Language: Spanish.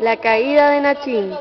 La caída de Nachín.